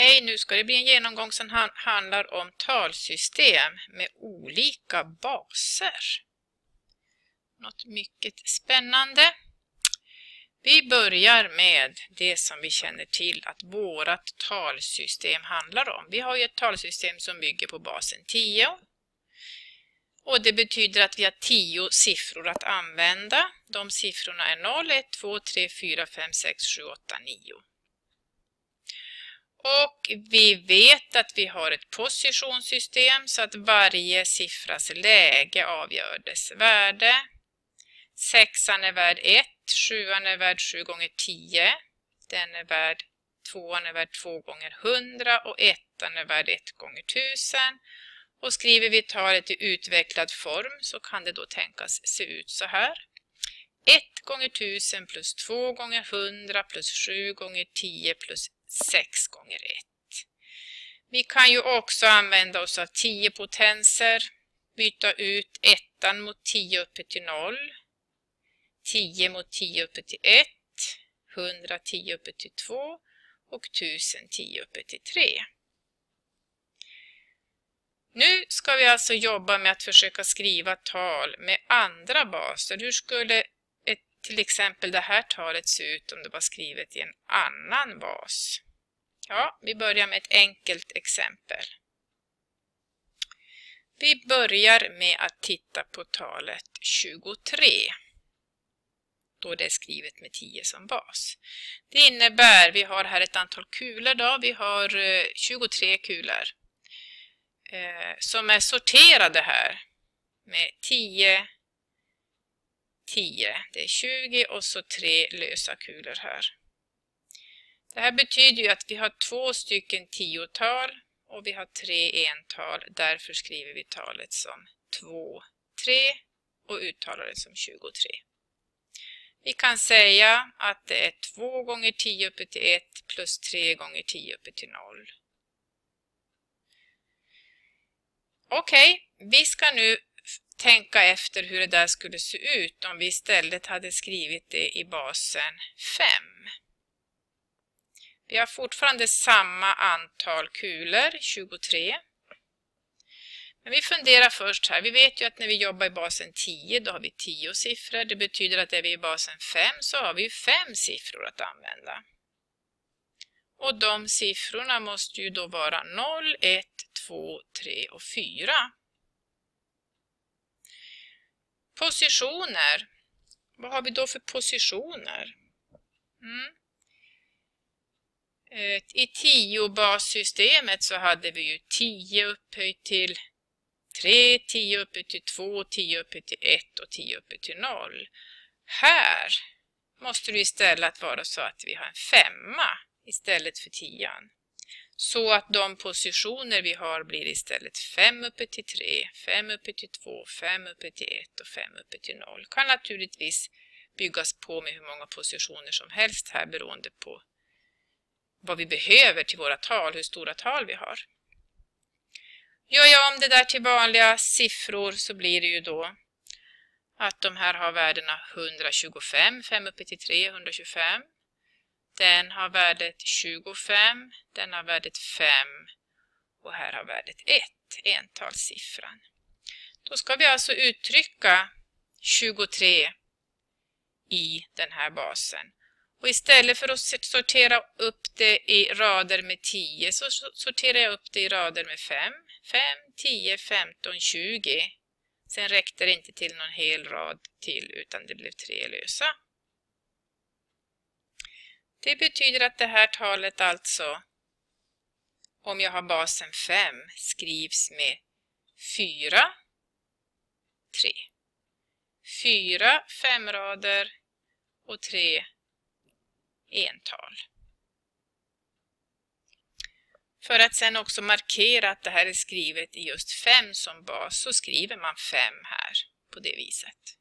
Hej, nu ska det bli en genomgång som handlar om talsystem med olika baser. Något mycket spännande. Vi börjar med det som vi känner till att vårt talsystem handlar om. Vi har ju ett talsystem som bygger på basen 10. Och det betyder att vi har 10 siffror att använda. De siffrorna är 0, 1, 2, 3, 4, 5, 6, 7, 8, 9. Och vi vet att vi har ett positionssystem så att varje siffras läge avgör dess värde. Sexan är värd 1, sjuan är värd 7 gånger 10. Den är värd, tvåan är värd 2 gånger 100 och ettan är värd 1 gånger 1000. Och skriver vi talet i utvecklad form så kan det då tänkas se ut så här. 1 gånger 1000 plus 2 gånger 100 plus 7 gånger 10 plus 6 gånger 1. Vi kan ju också använda oss av 10 potenser, byta ut ettan mot 10 uppe till 0, 10 mot 10 uppe till 1, 110 uppe till 2 och 1010 uppe till 3. Nu ska vi alltså jobba med att försöka skriva tal med andra baser. Hur skulle till exempel det här talet se ut om det var skrivet i en annan bas? Ja, vi börjar med ett enkelt exempel. Vi börjar med att titta på talet 23 då det är skrivet med 10 som bas. Det innebär, vi har här ett antal kulor då, vi har eh, 23 kulor eh, som är sorterade här med 10, 10. Det är 20 och så tre lösa kulor här. Det här betyder ju att vi har två stycken tiotal och vi har tre ental. Därför skriver vi talet som 2, 3 och uttalar det som 23. Vi kan säga att det är 2 gånger 10 uppe till 1 plus 3 gånger 10 uppe till 0. Okej, okay, vi ska nu tänka efter hur det där skulle se ut om vi istället hade skrivit det i basen 5. Vi har fortfarande samma antal kulor, 23. Men vi funderar först här. Vi vet ju att när vi jobbar i basen 10 då har vi 10 siffror. Det betyder att är vi i basen 5 så har vi 5 siffror att använda. Och de siffrorna måste ju då vara 0, 1, 2, 3 och 4. Positioner. Vad har vi då för positioner? Mm. Eh, I 10-bassystemet så hade vi ju 10 upphöjt till 3, 10 upphöjt till 2, 10 upphöjt till 1 och 10 upphöjt till 0. Här måste det istället vara så att vi har en femma istället för 10. Så att de positioner vi har blir istället 5 uppe till 3, 5 uppe till 2, 5 uppe till 1 och 5 uppe till 0. Kan naturligtvis byggas på med hur många positioner som helst här beroende på vad vi behöver till våra tal, hur stora tal vi har. Gör jag om det där till vanliga siffror så blir det ju då att de här har värdena 125, 5 uppe till 3, 125. Den har värdet 25, den har värdet 5 och här har värdet 1, entalssiffran. Då ska vi alltså uttrycka 23 i den här basen. Och istället för att sortera upp det i rader med 10 så sorterar jag upp det i rader med 5. 5, 10, 15, 20. Sen räckte det inte till någon hel rad till utan det blev tre lösa. Det betyder att det här talet alltså, om jag har basen 5, skrivs med 4, 3. 4 femrader och 3 ental. För att sen också markera att det här är skrivet i just 5 som bas så skriver man 5 här på det viset.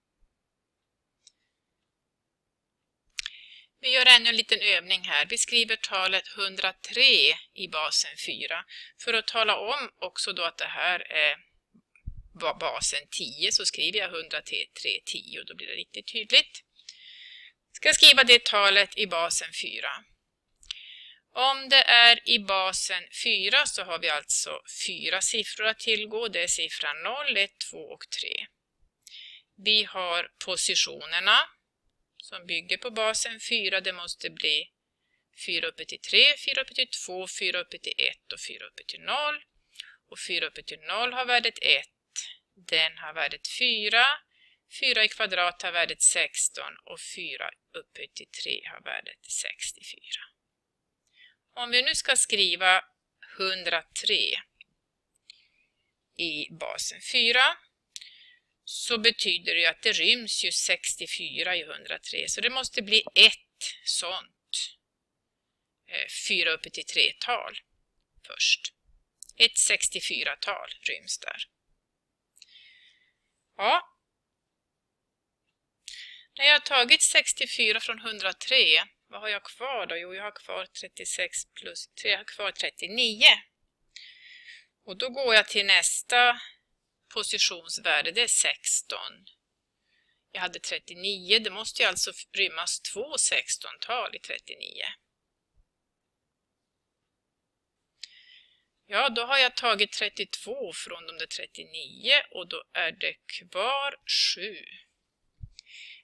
Vi gör ännu en liten övning här. Vi skriver talet 103 i basen 4. För att tala om också då att det här är basen 10 så skriver jag 103 10 och då blir det riktigt tydligt. Jag ska skriva det talet i basen 4. Om det är i basen 4 så har vi alltså fyra siffror att tillgå. Det är siffran 0, 1, 2 och 3. Vi har positionerna som bygger på basen 4. Det måste bli 4 uppe till 3, 4 uppe till 2, 4 uppe till 1 och 4 uppe till 0. Och 4 uppe till 0 har värdet 1. Den har värdet 4. 4 i kvadrat har värdet 16 och 4 uppe till 3 har värdet 64. Om vi nu ska skriva 103 i basen 4 så betyder det att det ryms ju 64 i 103 så det måste bli ett sånt eh, 4 uppe till 3-tal först. Ett 64-tal ryms där. Ja. När jag har tagit 64 från 103 vad har jag kvar då? Jo, jag har kvar 36 plus 3, jag har kvar 39. Och då går jag till nästa positionsvärde, det är 16. Jag hade 39, det måste ju alltså rymmas två 16-tal i 39. Ja, då har jag tagit 32 från de där 39 och då är det kvar 7.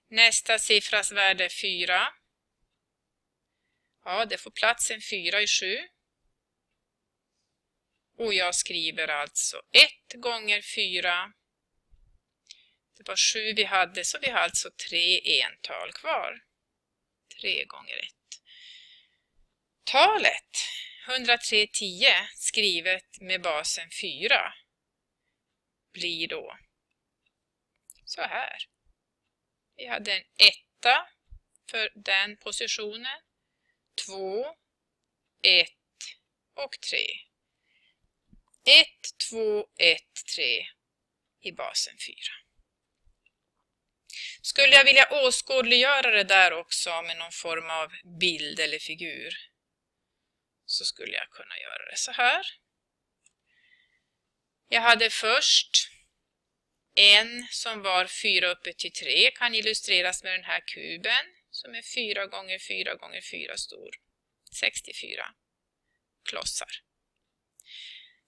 Nästa siffras värde är 4. Ja, det får plats en 4 i 7. Och jag skriver alltså 1 gånger 4. Det var 7 vi hade, så vi har alltså 3 ental kvar. 3 gånger 1. Talet 103.10 skrivet med basen 4 blir då så här. Vi hade en etta för den positionen 2, 1 och 3. 1, 2, 1, 3 i basen 4. Skulle jag vilja åskådliggöra det där också med någon form av bild eller figur så skulle jag kunna göra det så här. Jag hade först en som var 4 uppe till 3 kan illustreras med den här kuben som är 4 gånger 4 gånger 4 stor. 64 klossar.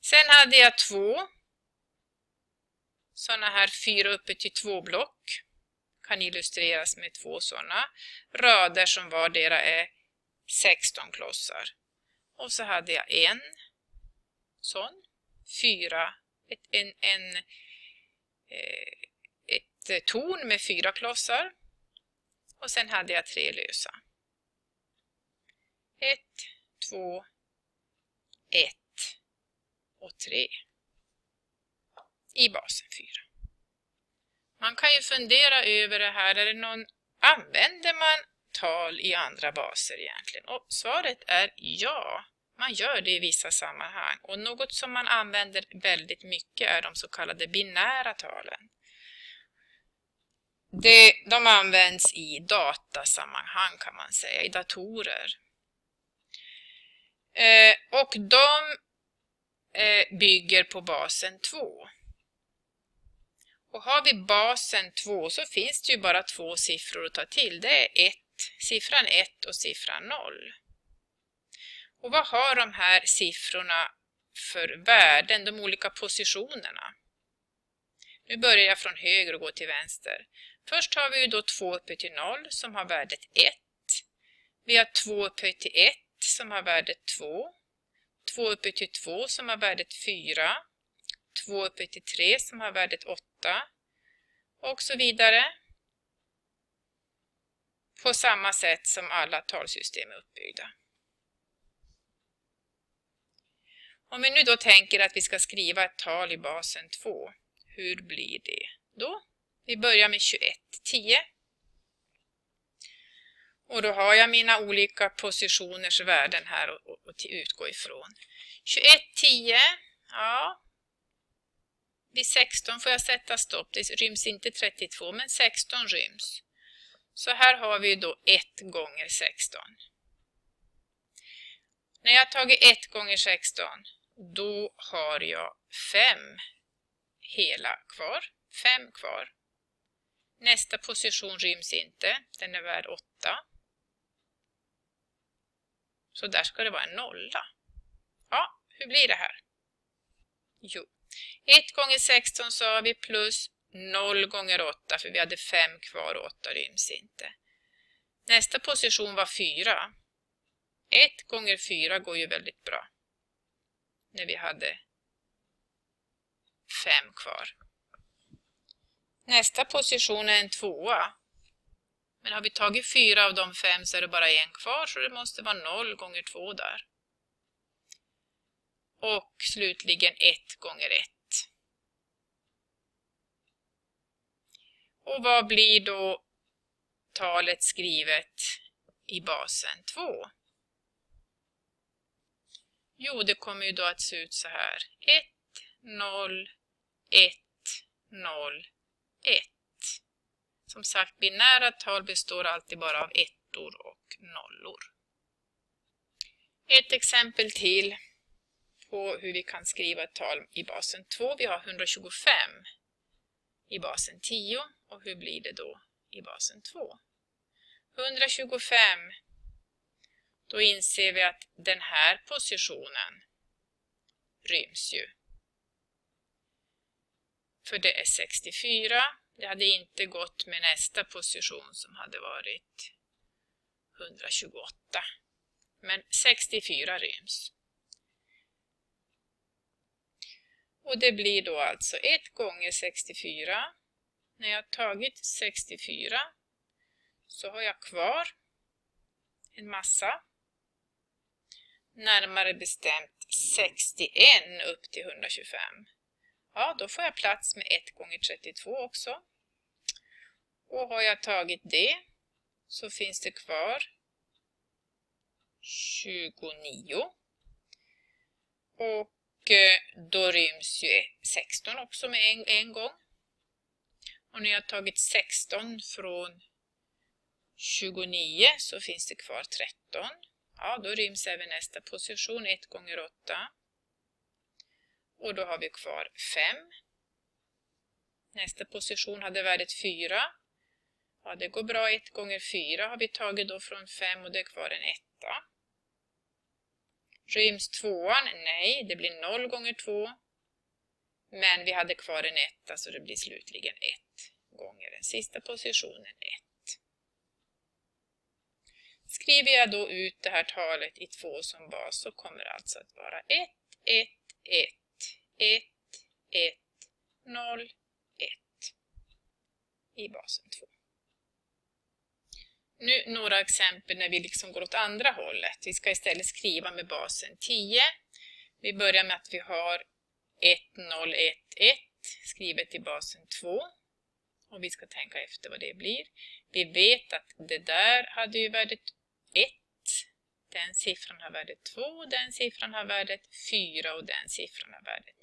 Sen hade jag två sådana här fyra uppe till två-block. Kan illustreras med två sådana rader som vardera är 16 klossar. Och så hade jag en sån, fyra, ett, en, en, eh, ett eh, torn med fyra klossar och sen hade jag tre lösa. 1, 2, 1 och 3 i basen 4. Man kan ju fundera över det här, är det någon, använder man tal i andra baser egentligen? Och svaret är ja, man gör det i vissa sammanhang och något som man använder väldigt mycket är de så kallade binära talen. Det, de används i datasammanhang kan man säga, i datorer. Eh, och de Eh, bygger på basen 2. Och har vi basen 2 så finns det ju bara två siffror att ta till. Det är 1, siffran 1 och siffran 0. Och vad har de här siffrorna för värden, de olika positionerna? Nu börjar jag från höger och går till vänster. Först har vi ju då 2 upphöjt till 0 som har värdet 1. Vi har 2 upphöjt till 1 som har värdet 2. 2 upphöjt till 2 som har värdet 4. 2 upphöjt till 3 som har värdet 8. Och så vidare. På samma sätt som alla talsystem är uppbyggda. Om vi nu då tänker att vi ska skriva ett tal i basen 2, hur blir det då? Vi börjar med 21, 10. Och då har jag mina olika positioners värden här att utgå ifrån. 21, 10, ja. Vid 16 får jag sätta stopp. Det ryms inte 32, men 16 ryms. Så här har vi då 1 gånger 16. När jag tagit 1 gånger 16, då har jag 5 hela kvar. 5 kvar. Nästa position ryms inte, den är värd 8. Så där ska det vara en nolla. Ja, hur blir det här? Jo, 1 gånger 16 sa vi plus 0 gånger 8 för vi hade 5 kvar och 8 ryms inte. Nästa position var 4. 1 gånger 4 går ju väldigt bra. När vi hade 5 kvar. Nästa position är en tvåa. Men har vi tagit fyra av de fem så är det bara en kvar så det måste vara 0 gånger 2 där. Och slutligen 1 gånger 1. Och vad blir då talet skrivet i basen 2? Jo, det kommer ju då att se ut så här. 1, 0, 1, 0, 1. Som sagt, binära tal består alltid bara av ettor och nollor. Ett exempel till på hur vi kan skriva ett tal i basen 2. Vi har 125 i basen 10 och hur blir det då i basen 2? 125, då inser vi att den här positionen ryms ju. För det är 64. Det hade inte gått med nästa position som hade varit 128. Men 64 ryms. Och det blir då alltså 1 gånger 64. När jag tagit 64 så har jag kvar en massa. Närmare bestämt 61 upp till 125. Ja, då får jag plats med 1 gånger 32 också. Och har jag tagit det så finns det kvar 29. Och eh, då ryms ju 16 också med en, en gång. Och när jag tagit 16 från 29 så finns det kvar 13. Ja, då ryms även nästa position, 1 gånger 8. Och då har vi kvar 5. Nästa position hade värdet 4. Ja, det går bra. 1 gånger 4 har vi tagit då från 5 och det är kvar en 1. Ryms tvåan? Nej, det blir 0 gånger 2. Men vi hade kvar en etta så det blir slutligen 1 gånger den sista positionen 1. Skriver jag då ut det här talet i 2 som bas så kommer det alltså att vara 1, 1, 1, 1, 1, 0, 1 i basen 2. Nu några exempel när vi liksom går åt andra hållet. Vi ska istället skriva med basen 10. Vi börjar med att vi har 1011 skrivet i basen 2. Och vi ska tänka efter vad det blir. Vi vet att det där hade ju värdet 1. Den siffran har värdet 2, den siffran har värdet 4 och den siffran har värdet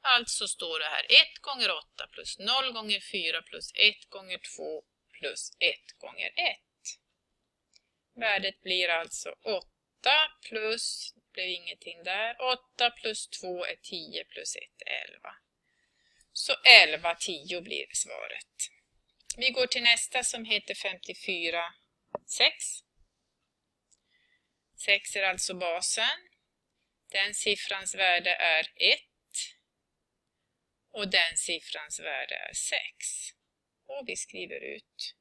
Alltså står det här 1 gånger 8 plus 0 gånger 4 plus 1 gånger 2 plus 1 gånger 1. Värdet blir alltså 8 plus, det blev ingenting där, 8 plus 2 är 10 plus 1 är 11. Så 11, 10 blir svaret. Vi går till nästa som heter 54, 6. 6 är alltså basen. Den siffrans värde är 1 och den siffrans värde är 6. Och vi skriver ut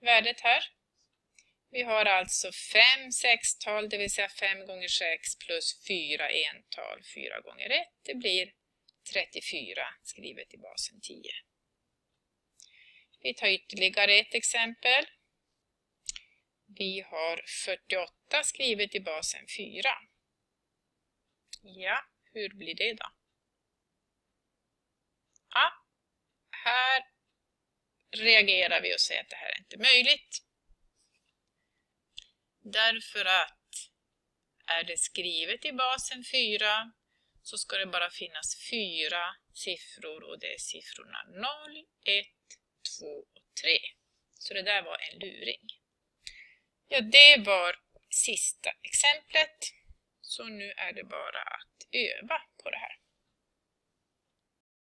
värdet här. Vi har alltså 5 sextal, det vill säga 5 gånger 6 plus 4 ental, 4 gånger 1. Det blir 34 skrivet i basen 10. Vi tar ytterligare ett exempel. Vi har 48 skrivet i basen 4. Ja, hur blir det då? Ja, här reagerar vi och säger att det här är inte möjligt. Därför att är det skrivet i basen 4 så ska det bara finnas fyra siffror och det är siffrorna 0, 1, 2 och 3. Så det där var en luring. Ja, det var sista exemplet. Så nu är det bara att öva på det här.